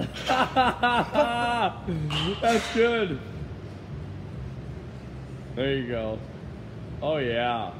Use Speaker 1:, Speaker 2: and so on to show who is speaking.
Speaker 1: That's good. There you go. Oh yeah.